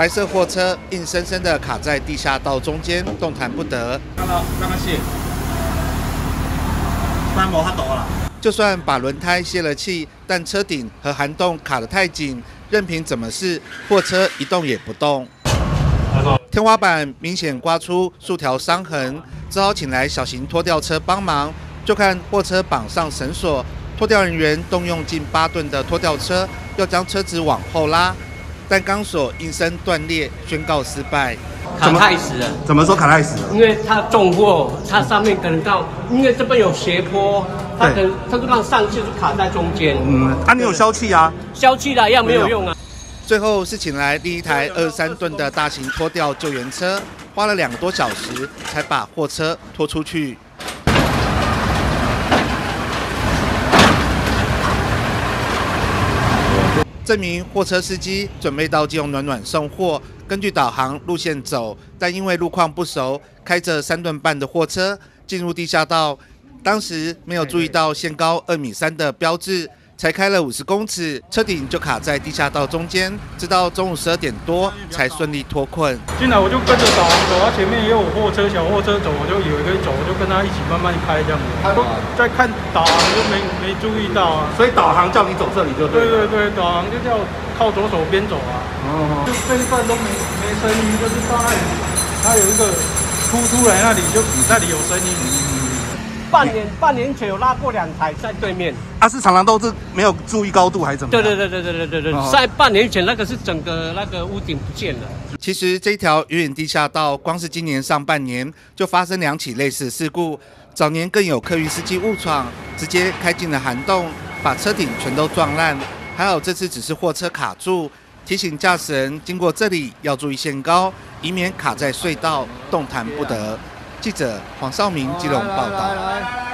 白色货车硬生生的卡在地下道中间，动弹不得。就算把轮胎泄了气，但车顶和涵洞卡得太紧，任凭怎么试，货车一动也不动。天花板明显刮出数条伤痕，只好请来小型拖吊车帮忙。就看货车绑上绳索，拖吊人员动用近八吨的拖吊车，要将车子往后拉，但钢索应声断裂，宣告失败。卡太死了，怎么说卡太死了？因为它重货，它上面可能到，因为这边有斜坡，它可能它就让上去就卡在中间。嗯，啊，你有消气啊？消气了，要没有用啊。最后是请来第一台二三吨的大型拖吊救援车，花了两个多小时才把货车拖出去。这名货车司机准备到基隆暖暖送货，根据导航路线走，但因为路况不熟，开着三吨半的货车进入地下道，当时没有注意到限高二米三的标志。才开了五十公尺，车顶就卡在地下道中间，直到中午十二点多才顺利脱困。进来我就跟着导航走，他前面也有货车、小货车走，我就以为可以走，我就跟他一起慢慢开这样子。他都在看导航，就没没注意到啊。所以导航叫你走这里就对。对对对，导航就叫靠左手边走啊。哦。就这一段都没没声音，就是到那里，它有一个突出来那里就那里有声音。半年半年前有拉过两台在对面，啊是常常都是没有注意高度还是怎么？对对对对对对对对，在半年前那个是整个那个屋顶不见了。其实这条远远地下道，光是今年上半年就发生两起类似事故，早年更有客运司机误闯，直接开进了涵洞，把车顶全都撞烂。还好这次只是货车卡住，提醒驾驶人经过这里要注意限高，以免卡在隧道动弹不得。记者黄少明基隆报道。